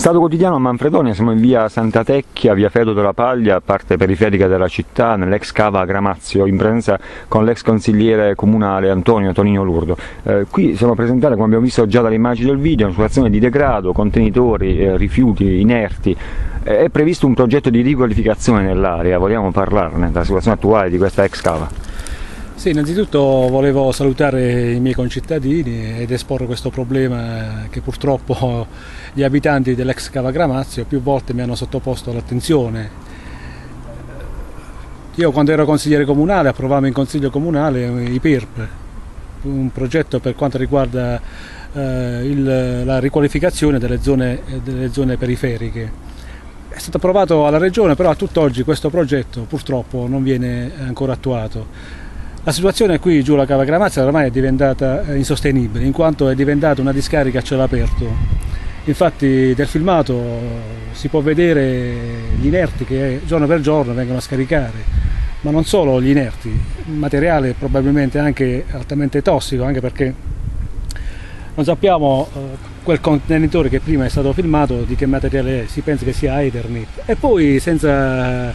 Stato quotidiano a Manfredonia, siamo in via Santa Tecchia, via Fedo della Paglia, parte periferica della città, nell'ex cava Gramazio, in presenza con l'ex consigliere comunale Antonio Tonino Lurdo. Eh, qui siamo a presentare, come abbiamo visto già dalle immagini del video, una situazione di degrado, contenitori, eh, rifiuti inerti. Eh, è previsto un progetto di riqualificazione nell'area, vogliamo parlarne, della situazione attuale di questa ex cava? Sì, innanzitutto volevo salutare i miei concittadini ed esporre questo problema che purtroppo gli abitanti dell'ex Cava Gramazio più volte mi hanno sottoposto all'attenzione. Io quando ero consigliere comunale approvavo in consiglio comunale i PIRP, un progetto per quanto riguarda eh, il, la riqualificazione delle zone, delle zone periferiche. È stato approvato alla regione, però a tutt'oggi questo progetto purtroppo non viene ancora attuato. La situazione qui giù alla Cava Gramazia ormai è diventata eh, insostenibile in quanto è diventata una discarica a cielo aperto. Infatti del filmato si può vedere gli inerti che giorno per giorno vengono a scaricare, ma non solo gli inerti, materiale probabilmente anche altamente tossico, anche perché non sappiamo eh, quel contenitore che prima è stato filmato di che materiale è, si pensa che sia Eternit. E poi senza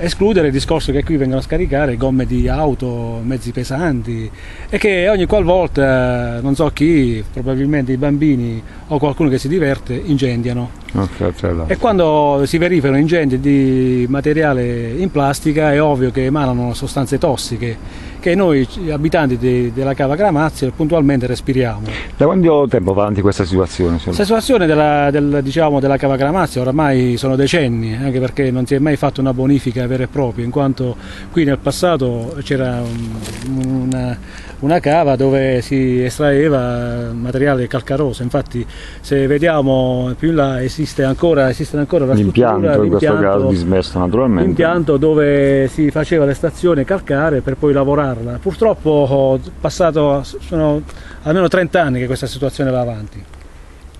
escludere il discorso che qui vengono a scaricare gomme di auto, mezzi pesanti e che ogni qualvolta, non so chi, probabilmente i bambini o qualcuno che si diverte, incendiano. Okay, e quando si verificano incendi di materiale in plastica è ovvio che emanano sostanze tossiche che noi abitanti de, della cava Gramazia puntualmente respiriamo. Da quanto tempo va avanti questa situazione? Questa situazione della, del, diciamo, della cava Gramazia oramai sono decenni, anche perché non si è mai fatta una bonifica vera e propria, in quanto qui nel passato c'era un, una, una cava dove si estraeva materiale calcaroso, infatti se vediamo più in là esiste ancora, esiste ancora la l'impianto, in questo caso dismesso naturalmente. L'impianto dove si faceva l'estrazione calcare per poi lavorarla. Purtroppo passato, sono almeno 30 anni che questa situazione va avanti.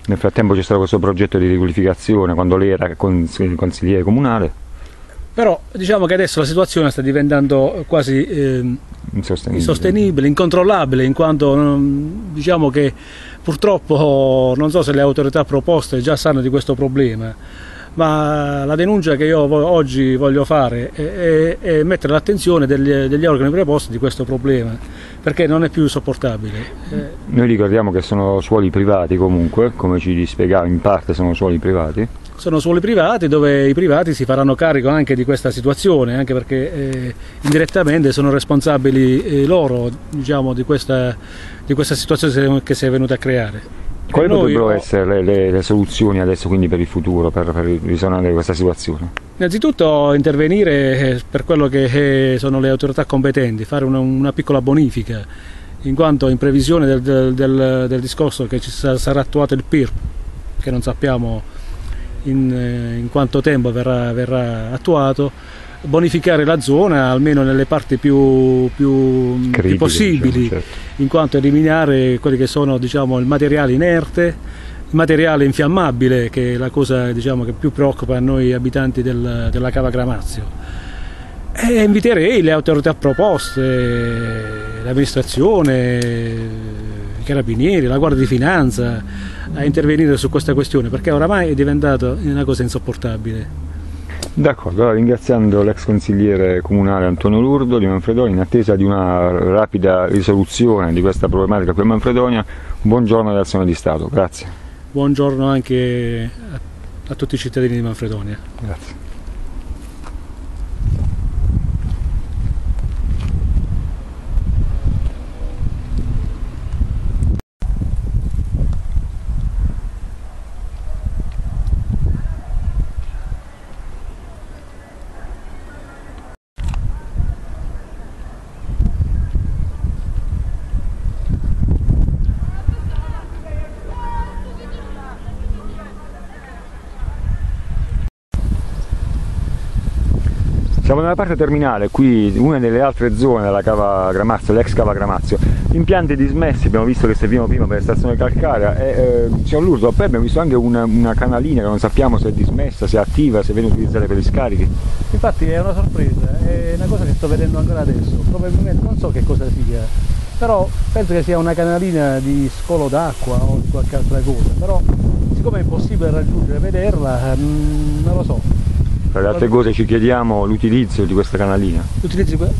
Nel frattempo c'è stato questo progetto di riqualificazione quando lei era consigliere comunale. Però diciamo che adesso la situazione sta diventando quasi eh, insostenibile. insostenibile. incontrollabile, in quanto diciamo che purtroppo non so se le autorità proposte già sanno di questo problema, ma la denuncia che io oggi voglio fare è, è, è mettere l'attenzione degli, degli, organi preposti di questo problema, perché non è più sopportabile. Noi ricordiamo che sono suoli privati comunque, come ci spiegava in parte sono suoli privati sono suoli privati dove i privati si faranno carico anche di questa situazione, anche perché eh, indirettamente sono responsabili eh, loro diciamo, di, questa, di, questa, situazione che si è venuta a creare. Quali noi, potrebbero essere le, le, le, soluzioni adesso quindi per il futuro, per, per risolvere questa situazione? Innanzitutto intervenire eh, per quello che eh, sono le autorità competenti, fare una, una piccola bonifica, in quanto in previsione del, del, del, del discorso che ci sarà attuato il PIR, che non sappiamo in, eh, in quanto tempo verrà, verrà, attuato, bonificare la zona almeno nelle parti più, più, più possibili, diciamo, certo. in quanto eliminare quelli che sono diciamo, il materiale inerte, il materiale infiammabile che è la cosa diciamo, che più preoccupa a noi abitanti del, della Cava Gramazio. E inviterei le autorità proposte, l'amministrazione, carabinieri, la Guardia di Finanza, a intervenire su questa questione perché oramai è diventato una cosa insopportabile. D'accordo, allora, ringraziando l'ex consigliere comunale Antonio Lurdo di Manfredonia in attesa di una rapida risoluzione di questa problematica qui a Manfredonia, buongiorno all'azione di Stato, grazie. Buongiorno anche a tutti i cittadini di Manfredonia. Grazie. Siamo nella parte terminale, qui una delle altre zone della cava Gramazio, l'ex cava Gramazio. Impianti dismessi, abbiamo visto che servivano prima per la stazione calcarea e eh, signor Lurdo, poi abbiamo visto anche una, una, canalina che non sappiamo se è dismessa, se è attiva, se viene utilizzata per gli scarichi. Infatti è una sorpresa, è una cosa che sto vedendo ancora adesso, probabilmente non so che cosa sia, però penso che sia una canalina di scolo d'acqua o di qualche altra cosa, però siccome è possibile raggiungere e vederla, mm, non lo so. Tra le altre cose ci chiediamo l'utilizzo di questa canalina. Utilizzi que-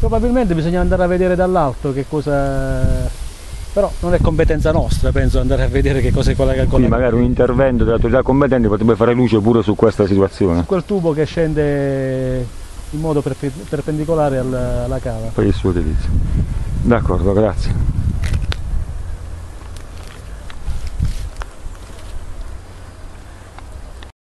Probabilmente bisogna andare a vedere dall'alto che cosa... Però non è competenza nostra, penso, andare a vedere che cosa è quella che Quindi magari un intervento delle autorità competenti potrebbe fare luce pure su questa situazione. Quel tubo che scende in modo perpe- perpendicolare alla cava. Per il suo utilizzo. D'accordo, grazie.